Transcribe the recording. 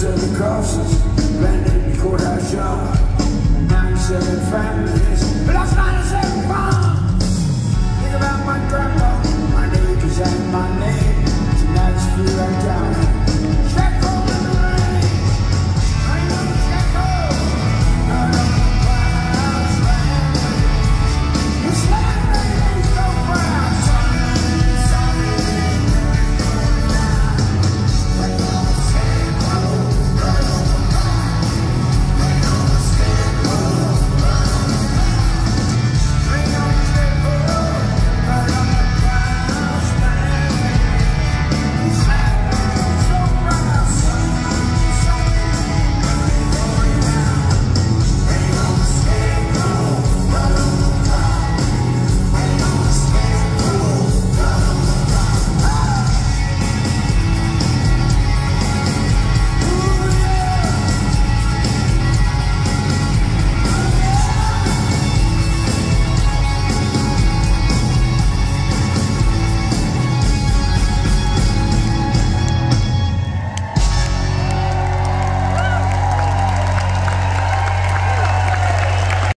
seven crosses, abandoned the courthouse yard, 97 families, but I was 97.